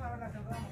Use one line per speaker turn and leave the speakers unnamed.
para la cerramos.